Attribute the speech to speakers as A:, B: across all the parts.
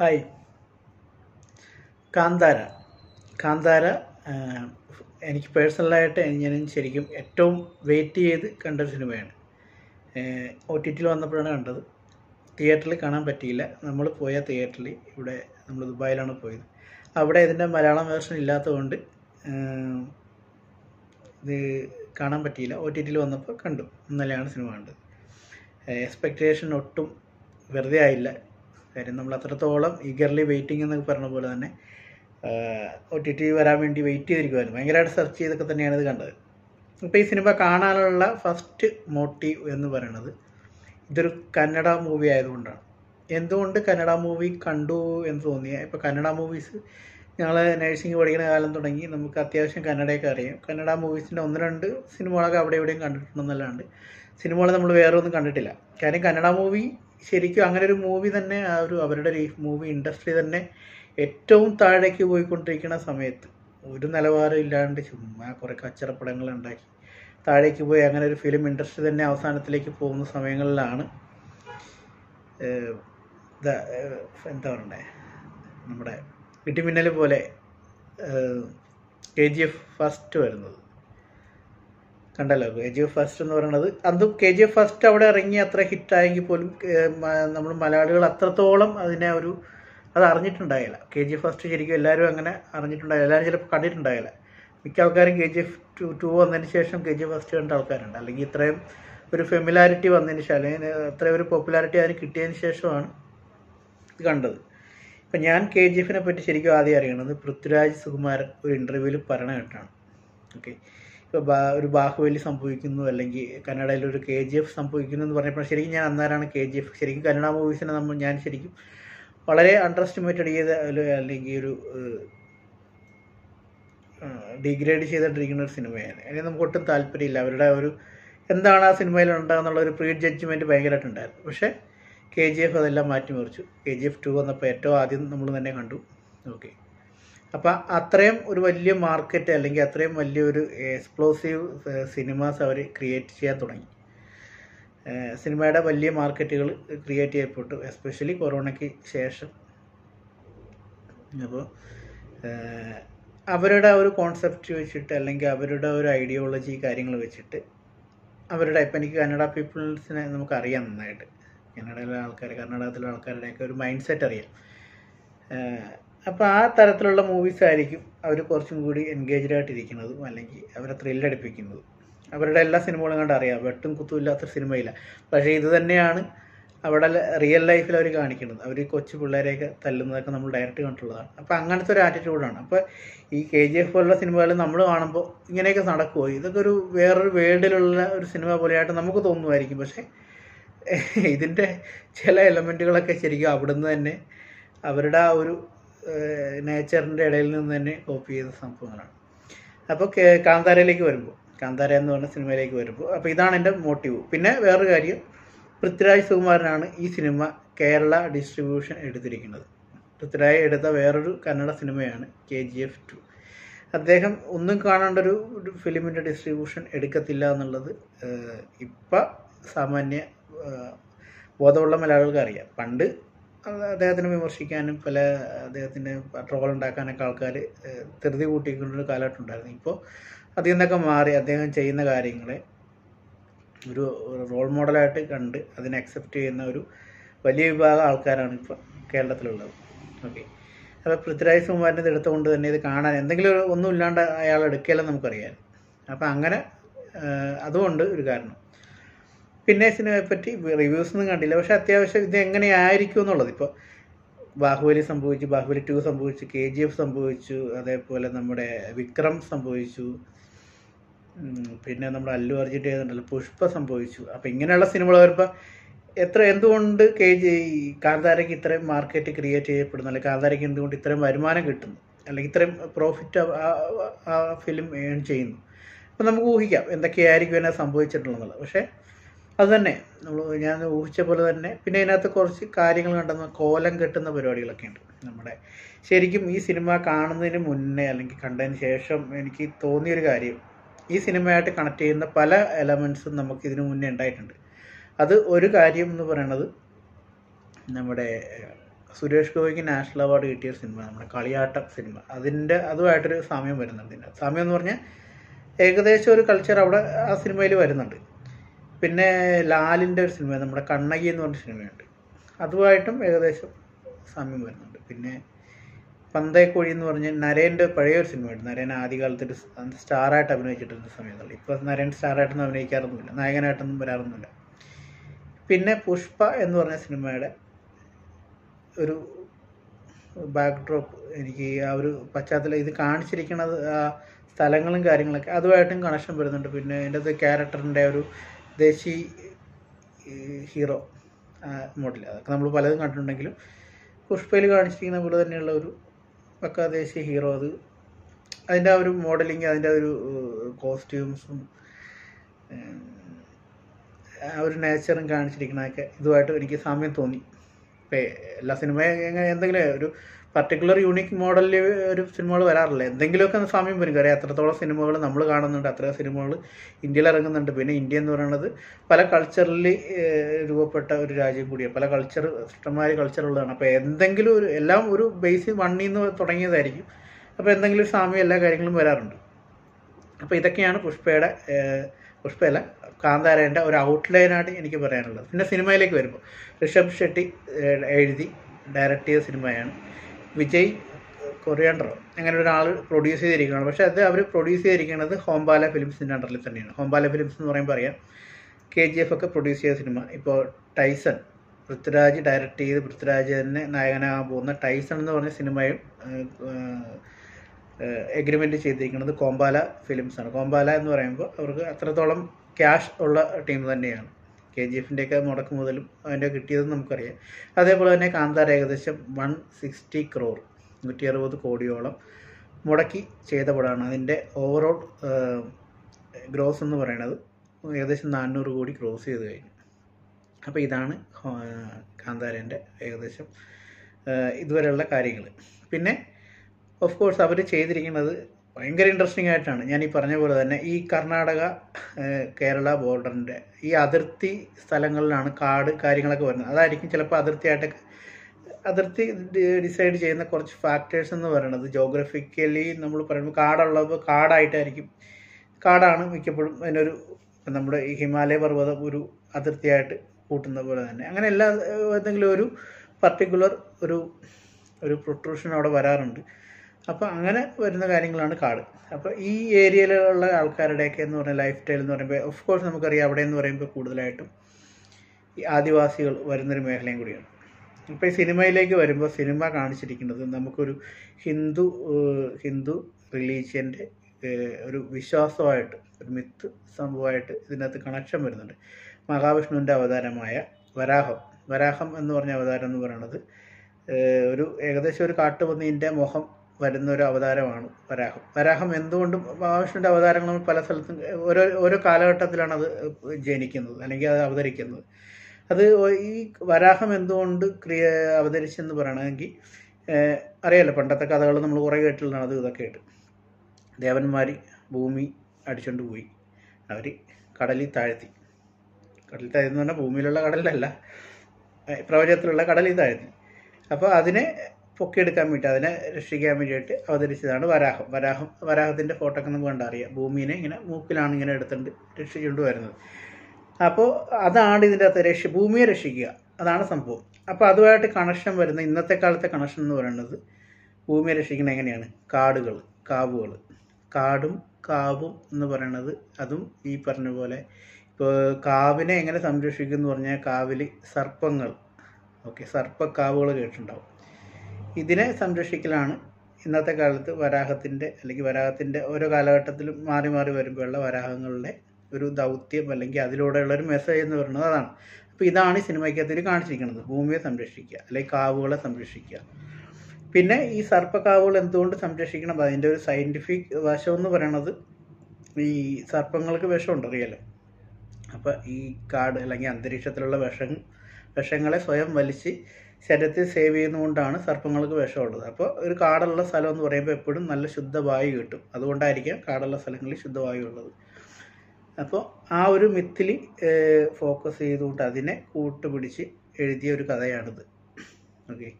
A: Hi. Kantara. Kantara എനിക്ക് പേഴ്സണലായിട്ട് ഞാൻ ശരിക്കും ഏറ്റവും വെയിറ്റ് ചെയ്ത് കണ്ട ഒരു സിനിമയാണ്. ഒ ടി ടിയിൽ വന്നപ്പോഴാണ് കണ്ടത്. തിയേറ്ററിൽ കാണാൻ പറ്റിയില്ല. നമ്മൾ പോയ തിയേറ്ററിൽ ഇവിടെ നമ്മൾ ദുബായിലാണ് പോയത്. അവിടെ ഇതിന്റെ മലയാളം വേർഷൻ ഇല്ലാത്തതുകൊണ്ട് ഇത് കാണാൻ പറ്റിയില്ല. ഒ ടി ടിയിൽ വന്നപ്പോൾ കണ്ടു. ഇന്നലെയാണ് സിനിമ കണ്ടത്. എക്സ്പെക്റ്റേഷൻ ഒട്ടും വെറുതെ ആയില്ല. കാര്യം നമ്മൾ അത്രത്തോളം ഈഗർലി വെയിറ്റിംഗ് എന്നൊക്കെ പറഞ്ഞ പോലെ തന്നെ ഒ ടി ടി വരാൻ വേണ്ടി വെയിറ്റ് ചെയ്തിരിക്കുമായിരുന്നു ഭയങ്കരമായിട്ട് സെർച്ച് ചെയ്തൊക്കെ തന്നെയാണ് ഇത് കണ്ടത്. ഇപ്പോൾ ഈ സിനിമ കാണാനുള്ള ഫസ്റ്റ് മോട്ടീവ് എന്ന് പറയുന്നത് ഇതൊരു കന്നഡ മൂവി ആയതുകൊണ്ടാണ്. എന്തുകൊണ്ട് കന്നഡ മൂവി കണ്ടു എന്ന് തോന്നിയ ഇപ്പോൾ കന്നഡ മൂവീസ് ഞങ്ങൾ നഴ്സിംഗ് പഠിക്കുന്ന കാലം തുടങ്ങി നമുക്ക് അത്യാവശ്യം കന്നഡയൊക്കെ അറിയാം. കന്നഡ മൂവീസിന്റെ ഒന്ന് രണ്ട് സിനിമകളൊക്കെ അവിടെ എവിടെയും കണ്ടിട്ടുണ്ടെന്നല്ലാണ്ട് സിനിമകൾ നമ്മൾ വേറെ ഒന്നും കണ്ടിട്ടില്ല. കാര്യം കന്നഡ മൂവി ശരിക്കും അങ്ങനെ ഒരു മൂവി തന്നെ ആ ഒരു അവരുടെ ഒരു മൂവി ഇൻഡസ്ട്രി തന്നെ ഏറ്റവും താഴേക്ക് പോയിക്കൊണ്ടിരിക്കുന്ന സമയത്ത്. ഒരു നിലവാരം ഇല്ലാണ്ട് ചുമ്മാ കുറേ കച്ചറപ്പടങ്ങൾ ഉണ്ടാക്കി. താഴേക്ക് പോയി അങ്ങനെ ഒരു ഫിലിം ഇൻഡസ്ട്രി തന്നെ അവസാനത്തിലേക്ക് പോകുന്ന സമയങ്ങളിലാണ് എന്താ പറയണ്ടേ? നമ്മുടെ ഇടിമിന്നൽ പോലെ കെ ജി എഫ് ഫസ്റ്റ് വരുന്നത്. കണ്ടല്ലോ കെ ജി എഫ് ഫസ്റ്റ് എന്ന് പറയുന്നത് അതും കെ ജി എഫ് ഫസ്റ്റ് അവിടെ ഇറങ്ങി അത്ര ഹിറ്റായെങ്കിൽ പോലും നമ്മൾ മലയാളികൾ അത്രത്തോളം അതിനെ ഒരു അത് അറിഞ്ഞിട്ടുണ്ടായില്ല. കെ ജി എഫ് ഫസ്റ്റ് ശരിക്കും എല്ലാവരും അങ്ങനെ അറിഞ്ഞിട്ടുണ്ടായില്ല. എല്ലാവരും ചിലപ്പോൾ കണ്ടിട്ടുണ്ടായില്ല. മിക്ക ആൾക്കാരും K G F two two വന്നതിന് ശേഷം കെ ജി എഫ് ഫസ്റ്റ് കണ്ട ആൾക്കാരുണ്ട്. അല്ലെങ്കിൽ ഇത്രയും ഒരു ഫെമിലാരിറ്റി വന്നതിന് ശേഷം അല്ലെങ്കിൽ അത്രയും ഒരു പോപ്പുലാരിറ്റി അതിന് കിട്ടിയതിന് ശേഷമാണ് ഇത് കണ്ടത്. ഇപ്പം ഞാൻ കെ ജി എഫിനെ പറ്റി ശരിക്കും ആദ്യം അറിയണത് പൃഥ്വിരാജ് സുകുമാരൻ ഒരു ഇന്റർവ്യൂവിൽ പറയണ കേട്ടാണ്. ഓക്കെ ഒരു ബാഹുബലി സംഭവിക്കുന്നു അല്ലെങ്കിൽ കന്നഡയിൽ ഒരു കെ ജി എഫ് സംഭവിക്കുന്നു എന്ന് പറഞ്ഞപ്പോൾ ശരിക്കും ഞാൻ അന്നാരാണ് കെ ജി എഫ്. ശരിക്കും കന്നഡ മൂവീസിനെ നമ്മൾ ഞാൻ ശരിക്കും വളരെ അണ്ടർ എസ്റ്റിമേറ്റഡ് ചെയ്ത അല്ലെങ്കിൽ ഒരു ഡിഗ്രേഡ് ചെയ്തിട്ടിരിക്കുന്ന ഒരു സിനിമയാണ്. അതിന് നമുക്ക് ഒട്ടും താല്പര്യമില്ല. അവരുടെ ഒരു എന്താണ് ആ സിനിമയിൽ ഉണ്ടാകുന്നുള്ള ഒരു പ്രീ ജഡ്ജ്മെന്റ് ഭയങ്കരമായിട്ടുണ്ടായിരുന്നു പക്ഷേ കെ ജി എഫ് അതെല്ലാം മാറ്റിമറിച്ചു കെ ജി എഫ് ടു വന്നപ്പോൾ ഏറ്റവും ആദ്യം നമ്മൾ തന്നെ കണ്ടു. ഓക്കെ അപ്പം അത്രയും ഒരു വലിയ മാർക്കറ്റ് അല്ലെങ്കിൽ അത്രയും വലിയൊരു എക്സ്പ്ലോസീവ് സിനിമാസ് അവർ ക്രിയേറ്റ് ചെയ്യാൻ തുടങ്ങി. സിനിമയുടെ വലിയ മാർക്കറ്റുകൾ ക്രിയേറ്റ് ചെയ്യപ്പെട്ടു. എസ്പെഷ്യലി കൊറോണയ്ക്ക് ശേഷം. അപ്പോൾ അവരുടെ ഒരു കോൺസെപ്റ്റ് വെച്ചിട്ട് അല്ലെങ്കിൽ അവരുടെ ഒരു ഐഡിയോളജി കാര്യങ്ങൾ വെച്ചിട്ട് അവരുടെ ഇപ്പം എനിക്ക് കന്നഡ പീപ്പിൾസിനെ നമുക്കറിയാം നന്നായിട്ട്. കന്നഡയിലെ ആൾക്കാർ കർണാടകത്തിലെ ആൾക്കാരുടെയൊക്കെ ഒരു മൈൻഡ് സെറ്റ് അറിയാം അപ്പോൾ ആ തരത്തിലുള്ള മൂവീസ് ആയിരിക്കും അവർ കുറച്ചും കൂടി എൻഗേജ്ഡ് ആയിട്ടിരിക്കുന്നതും അല്ലെങ്കിൽ അവരെ ത്രില്ലടിപ്പിക്കുന്നതും അവരുടെ എല്ലാ സിനിമകളും കണ്ട് അറിയാം. വെട്ടും കുത്തും ഇല്ലാത്ത സിനിമയില്ല പക്ഷേ ഇത് തന്നെയാണ് അവിടെ റിയൽ ലൈഫിൽ അവർ കാണിക്കുന്നത്. അവർ കൊച്ചു പിള്ളേരെയൊക്കെ തല്ലുന്നതൊക്കെ നമ്മൾ ഡയറക്റ്റ് കണ്ടിട്ടുള്ളതാണ്. അപ്പോൾ അങ്ങനത്തെ ഒരു ആറ്റിറ്റ്യൂഡാണ് അപ്പോൾ ഈ കെ ജി എഫ് പോലുള്ള സിനിമകൾ നമ്മൾ കാണുമ്പോൾ ഇങ്ങനെയൊക്കെ നടക്കുമോ ഇതൊക്കെ ഒരു വേറൊരു വേൾഡിലുള്ള ഒരു സിനിമ പോലെയായിട്ട് നമുക്ക് തോന്നുമായിരിക്കും. പക്ഷേ ഇതിന്റെ ചില എലമെന്റുകളൊക്കെ ശരിക്കും അവിടുന്ന് തന്നെ അവരുടെ ആ ഒരു നേച്ചറിന്റെ ഇടയിൽ നിന്ന് തന്നെ കോപ്പി ചെയ്ത സംഭവങ്ങളാണ്. അപ്പോൾ കാന്താരയിലേക്ക് വരുമ്പോൾ കാന്താര എന്ന് പറഞ്ഞ സിനിമയിലേക്ക് വരുമ്പോൾ അപ്പോൾ ഇതാണ് എന്റെ മോട്ടീവ് പിന്നെ വേറൊരു കാര്യം പൃഥ്വിരാജ് സുകുമാരനാണ് ഈ സിനിമ കേരള ഡിസ്ട്രിബ്യൂഷൻ എടുത്തിരിക്കുന്നത്. പൃഥ്വിരാജ് എടുത്ത വേറൊരു കന്നഡ സിനിമയാണ് കെ ജി എഫ് ടു അദ്ദേഹം ഒന്നും കാണേണ്ട ഒരു ഫിലിമിന്റെ ഡിസ്ട്രിബ്യൂഷൻ എടുക്കത്തില്ല എന്നുള്ളത് ഇപ്പം സാമാന്യ ബോധമുള്ള മലയാളികൾക്ക് അറിയാം പണ്ട് അദ്ദേഹത്തിനെ വിമർശിക്കാനും പല അദ്ദേഹത്തിന് ട്രോൾ ഉണ്ടാക്കാനൊക്കെ ആൾക്കാർ ധൃതി കൂട്ടിക്കൊണ്ടൊരു കാലഘട്ടം ഉണ്ടായിരുന്നു. ഇപ്പോൾ അതിൽ നിന്നൊക്കെ മാറി അദ്ദേഹം ചെയ്യുന്ന കാര്യങ്ങളെ ഒരു റോൾ മോഡലായിട്ട് കണ്ട് അതിനെ അക്സെപ്റ്റ് ചെയ്യുന്ന ഒരു വലിയ വിഭാഗം ആൾക്കാരാണ് ഇപ്പോൾ കേരളത്തിലുള്ളത്. ഓക്കെ. അപ്പോൾ പൃഥ്വിരാജ് ഇത് എടുത്തുകൊണ്ട് തന്നെ ഇത് കാണാൻ എന്തെങ്കിലും ഒന്നും ഇല്ലാണ്ട് അയാൾ എടുക്കില്ലെന്ന് നമുക്കറിയാം അപ്പം അങ്ങനെ അതുകൊണ്ട് ഒരു കാരണം. പിന്നെ സിനിമയെ പറ്റി റിവ്യൂസ് ഒന്നും കണ്ടില്ല. പക്ഷെ അത്യാവശ്യം ഇത് എങ്ങനെയായിരിക്കും എന്നുള്ളത്. ഇപ്പോൾ ബാഹുബലി സംഭവിച്ചു ബാഹുബലി ടു സംഭവിച്ചു കെ ജി എഫ് സംഭവിച്ചു അതേപോലെ നമ്മുടെ വിക്രം സംഭവിച്ചു പിന്നെ നമ്മുടെ അല്ലു അർജുൻ ചെയ്തിട്ടുണ്ടല്ലോ പുഷ്പ സംഭവിച്ചു. അപ്പോൾ ഇങ്ങനെയുള്ള സിനിമകൾ വരുമ്പോൾ എത്ര എന്തുകൊണ്ട് കെ ജി കാന്താരയ്ക്ക് ഇത്രയും മാർക്കറ്റ് ക്രിയേറ്റ് ചെയ്യപ്പെടുന്നു? അല്ലെങ്കിൽ കാന്താരയ്ക്ക് എന്തുകൊണ്ട് ഇത്രയും വരുമാനം കിട്ടുന്നു? അല്ലെങ്കിൽ ഇത്രയും പ്രോഫിറ്റ് ആ ഫിലിം ഏൺ ചെയ്യുന്നു? അപ്പം നമുക്ക് ഊഹിക്കാം എന്തൊക്കെയായിരിക്കും എന്നെ സംഭവിച്ചിട്ടുള്ളത്. പക്ഷേ അത് തന്നെ നമ്മൾ ഞാൻ ഊഹിച്ച പോലെ തന്നെ. പിന്നെ ഇതിനകത്ത് കുറച്ച് കാര്യങ്ങൾ കണ്ടെന്ന് കോലം കെട്ടുന്ന പരിപാടികളൊക്കെ ഉണ്ട്. നമ്മുടെ ശരിക്കും ഈ സിനിമ കാണുന്നതിന് മുന്നേ അല്ലെങ്കിൽ കണ്ടതിന് ശേഷം എനിക്ക് തോന്നിയൊരു കാര്യം ഈ സിനിമയായിട്ട് കണക്ട് ചെയ്യുന്ന പല എലമെൻസും നമുക്ക് ഇതിനു മുന്നേ ഉണ്ടായിട്ടുണ്ട്. അത് ഒരു കാര്യം എന്ന് പറയുന്നത് നമ്മുടെ സുരേഷ് ഗോപിക്ക് നാഷണൽ അവാർഡ് കിട്ടിയ സിനിമ നമ്മുടെ കളിയാട്ടം സിനിമ. അതിന്റെ അതുമായിട്ടൊരു സാമ്യം വരുന്നുണ്ട് സാമ്യം എന്ന് പറഞ്ഞാൽ ഏകദേശം ഒരു കൾച്ചർ അവിടെ ആ സിനിമയിൽ വരുന്നുണ്ട്. പിന്നെ ലാലിന്റെ ഒരു സിനിമ നമ്മുടെ കണ്ണകി എന്ന് പറഞ്ഞ സിനിമയുണ്ട്. അതുമായിട്ടും ഏകദേശം സാമ്യം വരുന്നുണ്ട്. പിന്നെ പന്തേക്കോഴി എന്ന് പറഞ്ഞ നരേന്റെ പഴയൊരു സിനിമയുണ്ട്. നരേൻ ആദ്യകാലത്ത് ഒരു സ്റ്റാറായിട്ട് അഭിനയിച്ചിട്ടിരുന്ന സമയത്തുള്ളൂ. ഇപ്പോൾ നരേൻ സ്റ്റാറായിട്ടൊന്നും അഭിനയിക്കാറൊന്നുമില്ല. നായകനായിട്ടൊന്നും വരാറൊന്നുമില്ല. പിന്നെ പുഷ്പ എന്ന് പറഞ്ഞ സിനിമയുടെ ഒരു ബാക്ക് ഡ്രോപ്പ് എനിക്ക് ആ ഒരു പശ്ചാത്തലം ഇത് കാണിച്ചിരിക്കുന്നത് ആ സ്ഥലങ്ങളും കാര്യങ്ങളൊക്കെ അതുമായിട്ടും കണക്ഷൻ വരുന്നുണ്ട്. പിന്നെ അത് ക്യാരക്ടറിന്റെ ഒരു ദേശി ഹീറോ മോഡൽ അതൊക്കെ നമ്മൾ പലതും കണ്ടിട്ടുണ്ടെങ്കിലും പുഷ്പയിൽ കാണിച്ചിരിക്കുന്ന പോലെ തന്നെയുള്ള ഒരു പക്ക ദേശീയ ഹീറോ. അത് അതിന്റെ ആ ഒരു മോഡലിങ് അതിന്റെ ഒരു കോസ്റ്റ്യൂംസും ആ ഒരു നേച്ചറും കാണിച്ചിരിക്കണതൊക്കെ ഇതുമായിട്ട് എനിക്ക് സാമ്യം തോന്നി. ഇപ്പം എല്ലാ സിനിമയും എന്തെങ്കിലും ഒരു പർട്ടിക്കുലർ യൂണിക് മോഡലിൽ ഒരു സിനിമകൾ വരാറില്ല. എന്തെങ്കിലുമൊക്കെ സമയം വരും. കാര്യം എത്രത്തോളം സിനിമകൾ നമ്മൾ കാണുന്നുണ്ട്. അത്രയും സിനിമകൾ ഇന്ത്യയിൽ ഇറങ്ങുന്നുണ്ട് പിന്നെ ഇന്ത്യ എന്ന് പറയുന്നത് പല കൾച്ചറിൽ രൂപപ്പെട്ട ഒരു രാജ്യം കൂടിയാണ്. പല കൾച്ചർ ഇഷ്ടമായ കൾച്ചറുള്ളതാണ് അപ്പോൾ എന്തെങ്കിലും ഒരു എല്ലാം ഒരു ബേസ് വണ്ണിൽ നിന്ന് തുടങ്ങിയതായിരിക്കും. അപ്പോൾ എന്തെങ്കിലും സാമ്യം എല്ലാ കാര്യങ്ങളും വരാറുണ്ട്. അപ്പോൾ ഇതൊക്കെയാണ് പുഷ്പയുടെ പുഷ്പയല്ല കാന്താരേന്റെ ഒരു ഔട്ട്ലൈനായിട്ട് എനിക്ക് പറയാനുള്ളത്. പിന്നെ സിനിമയിലേക്ക് വരുമ്പോൾ. ഋഷഭ് ഷെട്ടി എഴുതി ഡയറക്റ്റ് ചെയ്ത സിനിമയാണ് വിജയ് കൊറിയാണ്ടറോ അങ്ങനെ ഒരാൾ പ്രൊഡ്യൂസ് ചെയ്തിരിക്കുകയാണ്. പക്ഷേ അത് അവർ പ്രൊഡ്യൂസ് ചെയ്തിരിക്കുന്നത് ഹോംബാല ഫിലിംസിന്റെ അണ്ടറിൽ തന്നെയാണ്. ഹോംബാല ഫിലിംസ് എന്ന് പറയുമ്പോൾ അറിയാം കെ ജി എഫ് ഒക്കെ പ്രൊഡ്യൂസ് ചെയ്ത സിനിമ. ഇപ്പോൾ ടൈസൺ പൃഥ്വിരാജ് ഡയറക്റ്റ് ചെയ്ത് പൃഥ്വിരാജ് തന്നെ നായകനാകാൻ പോകുന്ന ടൈസൺ എന്ന് പറഞ്ഞ സിനിമയും എഗ്രിമെന്റ് ചെയ്തിരിക്കുന്നത് കോമ്പാല ഫിലിംസാണ്. കോമ്പാല എന്ന് പറയുമ്പോൾ അവർക്ക് അത്രത്തോളം ക്യാഷ് ഉള്ള ടീം തന്നെയാണ്. കെ ജി എഫിന്റെയൊക്കെ മുടക്ക് മുതലും അതിന്റെ കിട്ടിയതെന്ന് നമുക്കറിയാം. അതേപോലെ തന്നെ കാന്താര ഏകദേശം വൺ സിക്സ്റ്റി ക്രോർ നൂറ്റി അറുപത് കോടിയോളം മുടക്കി ചെയ്ത പടമാണ് അതിന്റെ ഓവറോൾ ഗ്രോസ് എന്ന് പറയുന്നത് ഏകദേശം നാനൂറ് കോടി ക്രോസ് ചെയ്ത് കഴിഞ്ഞു. അപ്പോൾ ഇതാണ് കാന്താരേന്റെ ഏകദേശം ഇതുവരെയുള്ള കാര്യങ്ങൾ പിന്നെ ഓഫ് കോഴ്സ് അവർ ചെയ്തിരിക്കുന്നത് ഭയങ്കര ഇൻട്രസ്റ്റിംഗ് ആയിട്ടാണ് ഞാൻ ഈ പറഞ്ഞ പോലെ തന്നെ ഈ കർണാടക കേരള ബോർഡറിന്റെ ഈ അതിർത്തി സ്ഥലങ്ങളിലാണ് കാട് കാര്യങ്ങളൊക്കെ വരുന്നത്. അതായിരിക്കും ചിലപ്പോൾ അതിർത്തിയായിട്ടൊക്കെ അതിർത്തി ഡിസൈഡ് ചെയ്യുന്ന കുറച്ച് ഫാക്ടേഴ്സ് എന്ന് പറയുന്നത് ജോഗ്രഫിക്കലി നമ്മൾ പറയുമ്പോൾ കാടുള്ളപ്പോൾ കാടായിട്ടായിരിക്കും. കാടാണ് മിക്കപ്പോഴും അതിനൊരു നമ്മുടെ ഈ ഹിമാലയ പർവതം ഒരു അതിർത്തിയായിട്ട് കൂട്ടുന്ന പോലെ തന്നെ. അങ്ങനെ എല്ലാ എന്തെങ്കിലും ഒരു പർട്ടിക്കുലർ ഒരു ഒരു പ്രൊട്രൂഷൻ അവിടെ വരാറുണ്ട്. അപ്പോൾ അങ്ങനെ വരുന്ന കാര്യങ്ങളാണ് കാട്. അപ്പോൾ ഈ ഏരിയയിലുള്ള ആൾക്കാരുടെയൊക്കെ എന്ന് പറഞ്ഞാൽ ലൈഫ് സ്റ്റൈൽ എന്ന് പറയുമ്പോൾ ഓഫ് കോഴ്സ് നമുക്കറിയാം അവിടെ എന്ന് പറയുമ്പോൾ കൂടുതലായിട്ടും ഈ ആദിവാസികൾ വരുന്നൊരു മേഖലയും കൂടിയാണ്. ഇപ്പോൾ ഈ സിനിമയിലേക്ക് വരുമ്പോൾ സിനിമ കാണിച്ചിരിക്കുന്നത് നമുക്കൊരു ഹിന്ദു ഹിന്ദു റിലീജിയന്റെ ഒരു വിശ്വാസമായിട്ട് ഒരു മിത്ത് സംഭവമായിട്ട് ഇതിനകത്ത് കണക്ഷൻ വരുന്നുണ്ട്. മഹാവിഷ്ണുവിന്റെ അവതാരമായ വരാഹം. വരാഹം എന്ന് പറഞ്ഞ അവതാരം എന്ന് പറയുന്നത് ഒരു ഏകദേശം ഒരു കാട്ടുപന്നീന്റെ മുഖം വരുന്ന ഒരു അവതാരമാണ് വരാഹം. വരാഹം എന്തുകൊണ്ടും മഹാവിഷ്ണുവിന്റെ അവതാരങ്ങൾ പല സ്ഥലത്തും ഓരോ ഓരോ കാലഘട്ടത്തിലാണ് അത് ജനിക്കുന്നത് അല്ലെങ്കിൽ അത് അവതരിക്കുന്നത്. അത് ഈ വരാഹം എന്തുകൊണ്ട് ക്രിയ അവതരിച്ചെന്ന് പറയണമെങ്കിൽ അറിയാലോ പണ്ടത്തെ കഥകൾ നമ്മൾ കുറേ കേട്ടിട്ടുള്ളതാണ് അത് ഇതൊക്കെ ആയിട്ട്. ദേവന്മാർ ഭൂമി അടിച്ചുകൊണ്ട് പോയി. അവർ കടലിൽ താഴ്ത്തി. കടലിൽ താഴ്ത്തി എന്ന് പറഞ്ഞാൽ ഭൂമിയിലുള്ള കടലിലല്ല പ്രപഞ്ചത്തിലുള്ള കടലിൽ താഴ്ത്തി. അപ്പോൾ അതിനെ പൊക്കിയെടുക്കാൻ വേണ്ടി അതിനെ രക്ഷിക്കാൻ വേണ്ടിയിട്ട് അവതരിച്ചതാണ് വരാഹം. വരാഹം വരാഹത്തിന്റെ ഫോട്ടോ ഒക്കെ നമുക്ക് കണ്ടറിയാം. ഭൂമിനെ ഇങ്ങനെ മൂക്കിലാണ് ഇങ്ങനെ എടുത്തുകൊണ്ട് രക്ഷിച്ചുകൊണ്ട് വരുന്നത്. അപ്പോൾ അതാണ് ഇതിന്റെ അകത്ത് രക്ഷ ഭൂമിയെ രക്ഷിക്കുക. അതാണ് സംഭവം. അപ്പോൾ അതുമായിട്ട് കണക്ഷൻ വരുന്ന ഇന്നത്തെ കാലത്തെ കണക്ഷൻ എന്ന് പറയുന്നത് ഭൂമിയെ രക്ഷിക്കുന്നത് എങ്ങനെയാണ്? കാടുകൾ കാവുകൾ. കാടും കാവും എന്ന് പറയുന്നത് അതും ഈ പറഞ്ഞ പോലെ ഇപ്പോൾ കാവിനെ എങ്ങനെ സംരക്ഷിക്കും എന്ന് പറഞ്ഞാൽ കാവിൽ സർപ്പങ്ങൾ. ഓക്കെ സർപ്പക്കാവുകൾ കേട്ടിട്ടുണ്ടാവും. ഇതിനെ സംരക്ഷിക്കലാണ് ഇന്നത്തെ കാലത്ത് വരാഹത്തിന്റെ അല്ലെങ്കിൽ വരാഹത്തിന്റെ ഓരോ കാലഘട്ടത്തിലും മാറി മാറി വരുമ്പോഴുള്ള വരാഹങ്ങളുടെ ഒരു ദൗത്യം അല്ലെങ്കിൽ അതിലൂടെയുള്ള ഒരു മെസ്സേജ് എന്ന് പറയുന്നത് അതാണ്. അപ്പോൾ ഇതാണ് ഈ സിനിമയ്ക്കകത്തിൽ കാണിച്ചിരിക്കുന്നത്. ഭൂമിയെ സംരക്ഷിക്കുക അല്ലെങ്കിൽ കാവുകളെ സംരക്ഷിക്കുക. പിന്നെ ഈ സർപ്പക്കാവുകൾ എന്തുകൊണ്ട് സംരക്ഷിക്കണം? അതിന്റെ ഒരു സയന്റിഫിക് വശം എന്ന് പറയണത് ഈ സർപ്പങ്ങൾക്ക് വിഷമുണ്ട് അറിയാലോ? അപ്പോൾ ഈ കാട് അല്ലെങ്കിൽ അന്തരീക്ഷത്തിലുള്ള വിഷം വിഷങ്ങളെ സ്വയം വലിച്ച് ശരീരത്തിൽ സേവ് ചെയ്യുന്നതുകൊണ്ടാണ് സർപ്പങ്ങൾക്ക് വിഷമുള്ളത്. അപ്പോൾ ഒരു കാടുള്ള സ്ഥലം എന്ന് പറയുമ്പോൾ എപ്പോഴും നല്ല ശുദ്ധവായു കിട്ടും. അതുകൊണ്ടായിരിക്കാം കാടുള്ള സ്ഥലങ്ങളിൽ ശുദ്ധവായു ഉള്ളത്. അപ്പോൾ ആ ഒരു മിത്തിൽ ഫോക്കസ് ചെയ്തുകൊണ്ട് അതിനെ കൂട്ടുപിടിച്ച് എഴുതിയ ഒരു കഥയാണിത്. ഓക്കെ.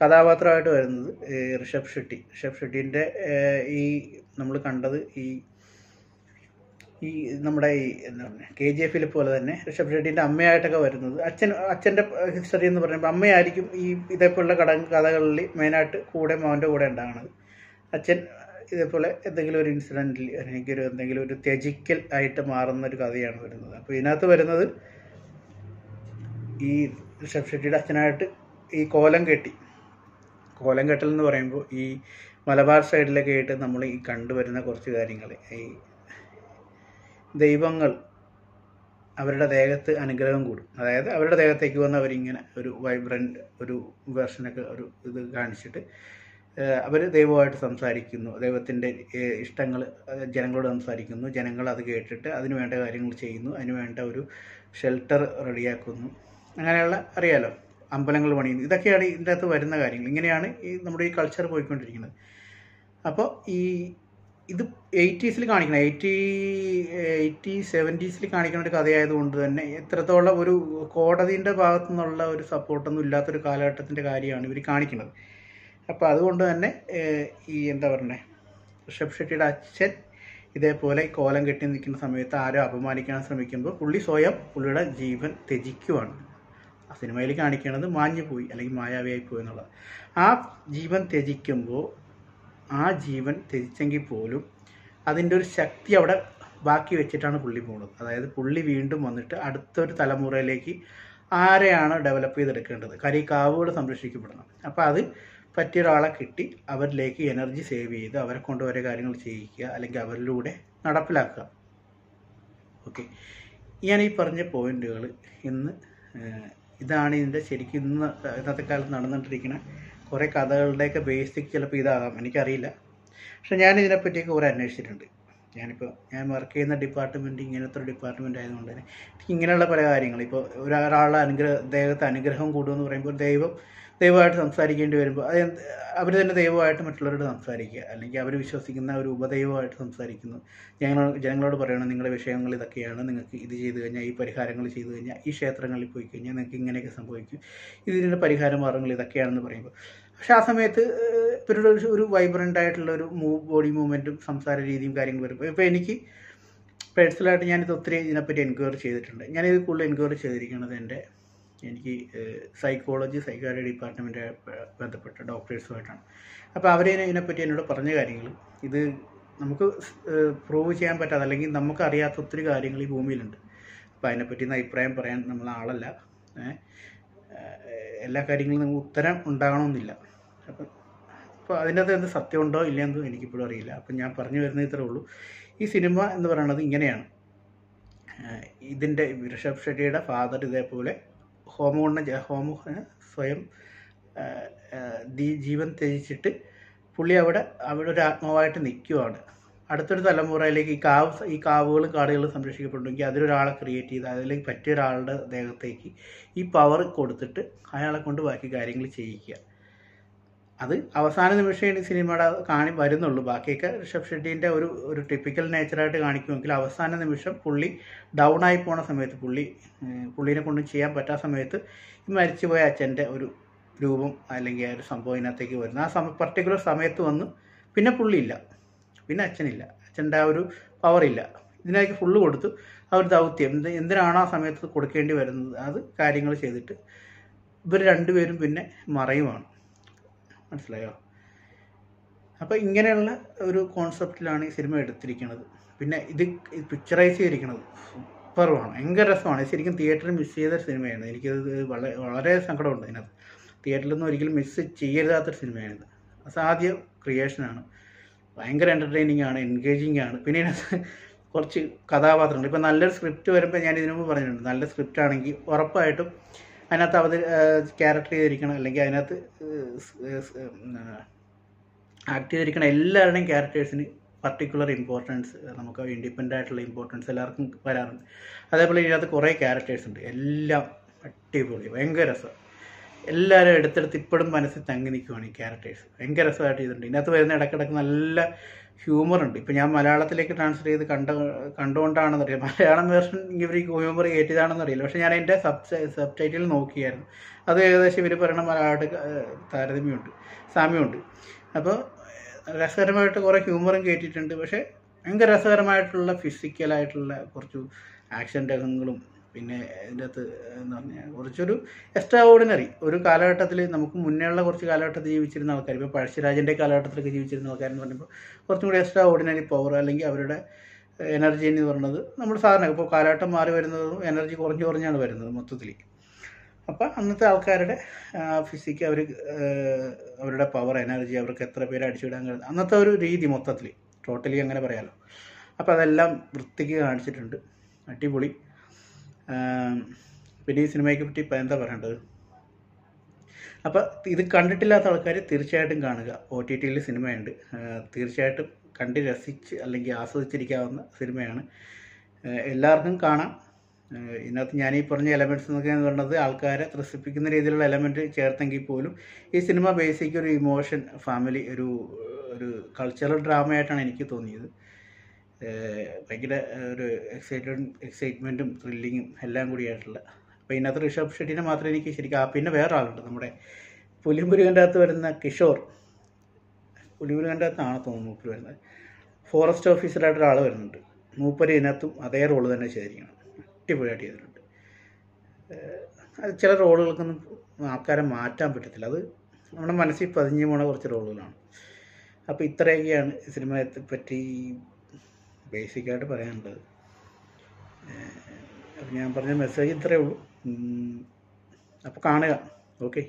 A: കഥാപാത്രമായിട്ട് വരുന്നത് ഋഷഭ് ഷെട്ടി. ഋഷഭ് ഷെട്ടിന്റെ ഈ നമ്മൾ കണ്ടത് ഈ ഈ നമ്മുടെ ഈ എന്താ പറയുക കെ ജെ ഫിലിപ്പ് പോലെ തന്നെ ഋഷഭ് ഷെട്ടിന്റെ അമ്മയായിട്ടൊക്കെ വരുന്നത്. അച്ഛൻ അച്ഛന്റെ ഹിസ്റ്ററി എന്ന് പറയുമ്പോൾ അമ്മയായിരിക്കും ഈ ഇതേപോലുള്ള കട കഥകളിൽ മെയിനായിട്ട് കൂടെ മോന്റെ കൂടെ ഉണ്ടാകുന്നത്. അച്ഛൻ ഇതേപോലെ എന്തെങ്കിലും ഒരു ഇൻസിഡന്റിൽ അല്ലെങ്കിൽ ഒരു എന്തെങ്കിലും ഒരു ത്യജിക്കൽ ആയിട്ട് മാറുന്ന ഒരു കഥയാണ് വരുന്നത്. അപ്പോൾ ഇതിനകത്ത് വരുന്നത് ഈ ഋഷഭ് ഷെട്ടിയുടെ അച്ഛനായിട്ട് ഈ കോലം കെട്ടി. കോലം കെട്ടൽ എന്ന് പറയുമ്പോൾ ഈ മലബാർ സൈഡിലൊക്കെ ആയിട്ട് നമ്മൾ ഈ കണ്ടുവരുന്ന കുറച്ച് കാര്യങ്ങൾ ഈ ദൈവങ്ങൾ അവരുടെ ദേഹത്ത് അനുഗ്രഹം കൂടും. അതായത് അവരുടെ ദേഹത്തേക്ക് വന്ന് അവരിങ്ങനെ ഒരു വൈബ്രന്റ് ഒരു വേർഷനൊക്കെ ഒരു ഇത് കാണിച്ചിട്ട് അവർ ദൈവമായിട്ട് സംസാരിക്കുന്നു. ദൈവത്തിന്റെ ഇഷ്ടങ്ങൾ ജനങ്ങളോട് സംസാരിക്കുന്നു. ജനങ്ങൾ അത് കേട്ടിട്ട് അതിന് വേണ്ട കാര്യങ്ങൾ ചെയ്യുന്നു. അതിന് വേണ്ട ഒരു ഷെൽട്ടർ റെഡിയാക്കുന്നു. അങ്ങനെയുള്ള അറിയാലോ അമ്പലങ്ങൾ പണിയുന്നു. ഇതൊക്കെയാണ് ഇതിന്റെ അകത്ത് വരുന്ന കാര്യങ്ങൾ. ഇങ്ങനെയാണ് ഈ നമ്മുടെ ഈ കൾച്ചർ പോയിക്കൊണ്ടിരിക്കുന്നത്. അപ്പോൾ ഈ ഇത് എയ്റ്റീസിൽ കാണിക്കണം. എയ്റ്റി എയ്റ്റി സെവന്റീസിൽ കാണിക്കുന്ന ഒരു കഥയായതുകൊണ്ട് തന്നെ എത്രത്തോളം ഒരു കോടതിന്റെ ഭാഗത്തു നിന്നുള്ള ഒരു സപ്പോർട്ടൊന്നും ഇല്ലാത്തൊരു കാലഘട്ടത്തിന്റെ കാര്യമാണ് ഇവർ കാണിക്കുന്നത്. അപ്പോൾ അതുകൊണ്ട് തന്നെ ഈ എന്താ പറയുന്നത് ഋഷഭ് ഷെട്ടിയുടെ അച്ഛൻ ഇതേപോലെ കോലം കെട്ടി നിൽക്കുന്ന സമയത്ത് ആരോ അപമാനിക്കാൻ ശ്രമിക്കുമ്പോൾ പുള്ളി സ്വയം പുള്ളിയുടെ ജീവൻ ത്യജിക്കുവാണ്. ആ സിനിമയിൽ കാണിക്കുന്നത് മാഞ്ഞു പോയി അല്ലെങ്കിൽ മായാവിയായി പോയി എന്നുള്ളത് ആ ജീവൻ ത്യജിക്കുമ്പോൾ ആ ജീവൻ ത്യജിച്ചെങ്കിൽ പോലും അതിന്റെ ഒരു ശക്തി അവിടെ ബാക്കി വെച്ചിട്ടാണ് പുള്ളി പോകുന്നത്. അതായത് പുള്ളി വീണ്ടും വന്നിട്ട് അടുത്തൊരു തലമുറയിലേക്ക് ആരെയാണ് ഡെവലപ്പ് ചെയ്തെടുക്കേണ്ടത്? കാര്യം ഈ കാവുകൾ സംരക്ഷിക്കപ്പെടണം അപ്പോൾ അത് പറ്റിയ ഒരാളെ കിട്ടി അവരിലേക്ക് എനർജി സേവ് ചെയ്ത് അവരെ കൊണ്ട് ഓരോ കാര്യങ്ങൾ ചെയ്യിക്കുക അല്ലെങ്കിൽ അവരിലൂടെ നടപ്പിലാക്കുക. ഓക്കെ ഞാൻ ഈ പറഞ്ഞ പോയിന്റുകൾ ഇന്ന് ഇതാണ് ഇതിന്റെ ശരിക്കും ഇന്ന് ഇന്നത്തെ കാലത്ത് നടന്നുകൊണ്ടിരിക്കുന്ന കുറേ കഥകളുടെയൊക്കെ ബേസിക് ചിലപ്പോൾ ഇതാകാം. എനിക്കറിയില്ല. പക്ഷെ ഞാൻ ഇതിനെപ്പറ്റിയൊക്കെ കുറേ അന്വേഷിച്ചിട്ടുണ്ട്. ഞാനിപ്പോൾ ഞാൻ വർക്ക് ചെയ്യുന്ന ഡിപ്പാർട്ട്മെന്റ് ഇങ്ങനത്തെ ഒരു ഡിപ്പാർട്ട്മെന്റ് ആയതുകൊണ്ട് തന്നെ ഇങ്ങനെയുള്ള പല കാര്യങ്ങൾ ഇപ്പോൾ ഒരാളുടെ അനുഗ്രഹ ദൈവത്തെ അനുഗ്രഹം കൂടുമെന്ന് പറയുമ്പോൾ ദൈവം ദൈവമായിട്ട് സംസാരിക്കേണ്ടി വരുമ്പോൾ അത് അവർ തന്നെ ദൈവമായിട്ട് മറ്റുള്ളവരോട് സംസാരിക്കുക. അല്ലെങ്കിൽ അവർ വിശ്വസിക്കുന്ന ഒരു ഉപദൈവമായിട്ട് സംസാരിക്കുന്നു. ഞങ്ങൾ ജനങ്ങളോട് പറയണം നിങ്ങളുടെ വിഷയങ്ങൾ ഇതൊക്കെയാണ്. നിങ്ങൾക്ക് ഇത് ചെയ്തു കഴിഞ്ഞാൽ ഈ പരിഹാരങ്ങൾ ചെയ്തു കഴിഞ്ഞാൽ ഈ ക്ഷേത്രങ്ങളിൽ പോയി കഴിഞ്ഞാൽ നിങ്ങൾക്ക് ഇങ്ങനെയൊക്കെ സംഭവിക്കും. ഇതിന്റെ പരിഹാര മാർഗങ്ങൾ ഇതൊക്കെയാണെന്ന് പറയുമ്പോൾ. പക്ഷെ ആ സമയത്ത് ഇവരുടെ ഒരു വൈബ്രന്റ് ആയിട്ടുള്ള ഒരു മൂവ് ബോഡി മൂവ്മെന്റും സംസാര രീതിയും കാര്യങ്ങളും വരുമ്പോൾ ഇപ്പോൾ എനിക്ക് പേഴ്സണലായിട്ട് ഞാനിത് ഒത്തിരി ഇതിനെപ്പറ്റി എൻക്വയറി ചെയ്തിട്ടുണ്ട്. ഞാനിത് കൂടുതൽ എൻക്വയറി ചെയ്തിരിക്കുന്നത് എന്റെ എനിക്ക് സൈക്കോളജി സൈക്കാട്രി ഡിപ്പാർട്ട്മെന്റ് ബന്ധപ്പെട്ട ഡോക്ടേഴ്സുമായിട്ടാണ്. അപ്പോൾ അവരെ ഇതിനെപ്പറ്റി എന്നോട് പറഞ്ഞ കാര്യങ്ങൾ ഇത് നമുക്ക് പ്രൂവ് ചെയ്യാൻ പറ്റാതെ അല്ലെങ്കിൽ നമുക്ക് അറിയാത്ത ഒത്തിരി കാര്യങ്ങൾ ഈ ഭൂമിയിലുണ്ട്. അപ്പോൾ അതിനെപ്പറ്റി അഭിപ്രായം പറയാൻ നമ്മൾ ആളല്ല. എല്ലാ കാര്യങ്ങളും നമുക്ക് ഉത്തരം ഉണ്ടാകണമെന്നില്ല. അപ്പം അപ്പോൾ അതിനകത്ത് എന്ത് സത്യമുണ്ടോ ഇല്ലയെന്നോ എനിക്കിപ്പോഴും അറിയില്ല. അപ്പം ഞാൻ പറഞ്ഞു വരുന്നത് ഇത്രേ ഉള്ളൂ. ഈ സിനിമ എന്ന് പറയുന്നത് ഇങ്ങനെയാണ്. ഇതിന്റെ ഋഷഭ് ഷെട്ടിയുടെ ഫാദർ ഇതേപോലെ ഹോമോണ്ണ ഹോമോ സ്വയം ജീവൻ ത്യജിച്ചിട്ട് പുള്ളി അവിടെ അവിടെ ഒരു ആത്മാവായിട്ട് നിൽക്കുവാണ്. അടുത്തൊരു തലമുറയിലേക്ക് ഈ കാവ് ഈ കാവുകളും കാടുകളും സംരക്ഷിക്കപ്പെട്ടുണ്ടെങ്കിൽ അതിലൊരാളെ ക്രിയേറ്റ് ചെയ്ത് അതിലേക്ക് പറ്റിയ ഒരാളുടെ ദേഹത്തേക്ക് ഈ പവർ കൊടുത്തിട്ട് അയാളെ കൊണ്ട് ബാക്കി കാര്യങ്ങൾ ചെയ്യിക്കുക. അത് അവസാന നിമിഷമാണ് ഈ സിനിമയുടെ കാണി വരുന്നുള്ളൂ. ബാക്കിയൊക്കെ ഋഷഭ് ഷെട്ടിന്റെ ഒരു ഒരു ടിപ്പിക്കൽ നേച്ചറായിട്ട് കാണിക്കുമെങ്കിൽ അവസാന നിമിഷം പുള്ളി ഡൗൺ ആയി പോണ സമയത്ത് പുള്ളി പുള്ളിനെ കൊണ്ട് ചെയ്യാൻ പറ്റാത്ത സമയത്ത് ഈ മരിച്ചുപോയ അച്ഛന്റെ ഒരു രൂപം അല്ലെങ്കിൽ ആ ഒരു സംഭവം ഇതിനകത്തേക്ക് വരുന്നു. ആ സമ പർട്ടിക്കുലർ സമയത്ത് വന്ന്. പിന്നെ പുള്ളിയില്ല. പിന്നെ അച്ഛനില്ല. അച്ഛന്റെ ആ ഒരു പവറില്ല ഇതിനേക്ക് ഫുള്ള് കൊടുത്ത്. ആ ഒരു ദൗത്യം. എന്ത് എന്തിനാണോ ആ സമയത്ത് കൊടുക്കേണ്ടി വരുന്നത്? അത് കാര്യങ്ങൾ ചെയ്തിട്ട് ഇവർ രണ്ടുപേരും പിന്നെ മറയുമാണ് മനസ്സിലായോ? അപ്പോൾ ഇങ്ങനെയുള്ള ഒരു കോൺസെപ്റ്റിലാണ് ഈ സിനിമ എടുത്തിരിക്കുന്നത്. പിന്നെ ഇത് പിക്ചറൈസ് ചെയ്തിരിക്കുന്നത്. സൂപ്പറുമാണ് ഭയങ്കര രസമാണ്. ശരിക്കും തിയേറ്ററിൽ മിസ് ചെയ്ത സിനിമയാണ് എനിക്കത് വളരെ വളരെ സങ്കടമുണ്ട് അതിനകത്ത്. തിയേറ്ററിലൊന്നും ഒരിക്കലും മിസ് ചെയ്യരുതാത്തൊരു സിനിമയാണിത് അസാധ്യ ക്രിയേഷനാണ് ഭയങ്കര എന്റർടൈനിങ് ആണ് എൻഗേജിങ് ആണ്. പിന്നെ ഇതിനകത്ത് കുറച്ച് കഥാപാത്രങ്ങൾ. ഇപ്പം നല്ലൊരു സ്ക്രിപ്റ്റ് വരുമ്പോൾ ഞാൻ ഇതിനു മുമ്പ് പറഞ്ഞിട്ടുണ്ട്. നല്ല സ്ക്രിപ്റ്റ് ആണെങ്കിൽ ഉറപ്പായിട്ടും അതിനകത്ത് അവതരി ക്യാരക്ടർ ചെയ്തിരിക്കണം അല്ലെങ്കിൽ അതിനകത്ത് ആക്ട് ചെയ്തിരിക്കുന്ന എല്ലാവരുടെയും ക്യാരക്ടേഴ്സിന് പർട്ടിക്കുലർ ഇമ്പോർട്ടൻസ് നമുക്ക് ഇൻഡിപെൻഡന്റ് ആയിട്ടുള്ള ഇമ്പോർട്ടൻസ് എല്ലാവർക്കും വരാറുണ്ട്. അതേപോലെ ഇതിനകത്ത് കുറേ ക്യാരക്ടേഴ്സ് ഉണ്ട്. എല്ലാം അടിപൊളി ഭയങ്കര രസം. എല്ലാവരും എടുത്തെടുത്ത് ഇപ്പോഴും മനസ്സിൽ തങ്ങി നിൽക്കുവാണ് ഈ ക്യാരക്ടേഴ്സ് ഭയങ്കര രസമായിട്ട് ചെയ്തിട്ടുണ്ട് ഇതിനകത്ത് വരുന്ന ഇടക്കിടക്ക് നല്ല ഹ്യൂമർ ഉണ്ട്. ഇപ്പം ഞാൻ മലയാളത്തിലേക്ക് ട്രാൻസ്ഫർ ചെയ്ത് കണ്ട കണ്ടുകൊണ്ടാണെന്ന് അറിയാം മലയാളം വേർഷൻ ഇവർ ഹ്യൂമർ കയറ്റിയതാണെന്ന് അറിയില്ല പക്ഷെ ഞാൻ എന്റെ സബ് സബ് ടൈറ്റിൽ നോക്കിയായിരുന്നു. അത് ഏകദേശം ഇവർ പറയണ മലയാളമായിട്ട് താരതമ്യമുണ്ട്. സാമ്യമുണ്ട്. അപ്പോൾ രസകരമായിട്ട് കുറേ ഹ്യൂമറും കയറ്റിയിട്ടുണ്ട് പക്ഷേ ഭയങ്കര രസകരമായിട്ടുള്ള ഫിസിക്കലായിട്ടുള്ള കുറച്ച് ആക്ഷൻ രംഗങ്ങളും പിന്നെ ഇതിന്റെ അകത്ത് എന്ന് പറഞ്ഞാൽ കുറച്ചൊരു എക്സ്ട്രാ ഓർഡിനറി ഒരു കാലഘട്ടത്തിൽ നമുക്ക് മുന്നേയുള്ള കുറച്ച് കാലഘട്ടത്തിൽ ജീവിച്ചിരുന്ന ആൾക്കാർ ഇപ്പോൾ പഴശ്ശിരാജന്റെ കാലഘട്ടത്തിലൊക്കെ ജീവിച്ചിരുന്ന ആൾക്കാരെന്ന് പറയുമ്പോൾ കുറച്ചും കൂടി എക്സ്ട്രാ ഓർഡിനറി പവർ അല്ലെങ്കിൽ അവരുടെ എനർജി എന്ന് പറയുന്നത് നമ്മൾ സാധാരണ ഇപ്പോൾ കാലഘട്ടം മാറി വരുന്നതും എനർജി കുറഞ്ഞു കുറഞ്ഞാണ് വരുന്നത് മൊത്തത്തിൽ അപ്പം അന്നത്തെ ആൾക്കാരുടെ ഫിസിക്ക് അവർ അവരുടെ പവർ എനർജി അവർക്ക് എത്ര പേര് അടിച്ചുവിടാൻ കഴിയും അന്നത്തെ ഒരു രീതി മൊത്തത്തിൽ ടോട്ടലി അങ്ങനെ പറയാമല്ലോ അപ്പോൾ അതെല്ലാം വൃത്തിക്ക് കാണിച്ചിട്ടുണ്ട്. അടിപൊളി. പിന്നെ ഈ സിനിമയെ പറ്റി ഇപ്പം എന്താ പറയേണ്ടത്? അപ്പോൾ ഇത് കണ്ടിട്ടില്ലാത്ത ആൾക്കാർ തീർച്ചയായിട്ടും കാണുക. ഒ ടി ടിയിൽ സിനിമയുണ്ട്. തീർച്ചയായിട്ടും കണ്ട് രസിച്ച് അല്ലെങ്കിൽ ആസ്വദിച്ചിരിക്കാവുന്ന സിനിമയാണ്. എല്ലാവർക്കും കാണാം. ഇതിനകത്ത് ഞാൻ ഈ പറഞ്ഞ എലമെന്റ്സ് എന്നൊക്കെ എന്ന് പറയുന്നത് ആൾക്കാരെ ത്രസിപ്പിക്കുന്ന രീതിയിലുള്ള എലമെന്റ് ചേർത്തെങ്കിൽ പോലും ഈ സിനിമ ബേസിക് ഒരു ഇമോഷൻ ഫാമിലി ഒരു ഒരു കൾച്ചറൽ ഡ്രാമയായിട്ടാണ് എനിക്ക് തോന്നിയത്. ഭയങ്കര ഒരു എക്സൈറ്റഡ് എക്സൈറ്റ്മെന്റും ത്രില്ലിങ്ങും എല്ലാം കൂടിയായിട്ടുള്ള. അപ്പോൾ ഇതിനകത്ത് ഋഷഭ് ഷെട്ടിനെ മാത്രമേ എനിക്ക് ശരിക്കും ആ പിന്നെ വേറെ ആളുണ്ട് നമ്മുടെ പുലിമുരുകന്റെ അകത്ത് വരുന്ന കിഷോർ. പുലിമുരുകന്റെ അകത്താണ് തോന്നുന്നു മൂപ്പര് വരുന്നത്. ഫോറസ്റ്റ് ഓഫീസറായിട്ട് ഒരാൾ വരുന്നുണ്ട്. മൂപ്പര് ഇതിനകത്തും അതേ റോൾ തന്നെ ചെയ്തിരിക്കണം അടിപൊളിയായിട്ട് ചെയ്തിട്ടുണ്ട്. അത് ചില റോളുകൾക്കൊന്നും ആൾക്കാരെ മാറ്റാൻ പറ്റത്തില്ല. അത് നമ്മുടെ മനസ്സിൽ പതിഞ്ഞു പോണ കുറച്ച് റോളുകളാണ് അപ്പോൾ ഇത്രയൊക്കെയാണ് സിനിമയെ പറ്റി ബേസിക്കായിട്ട് പറയാനുള്ളത്. ഞാൻ പറഞ്ഞ മെസ്സേജ് ഇത്രയേ ഉള്ളൂ. അപ്പോൾ കാണുക. ഓക്കെ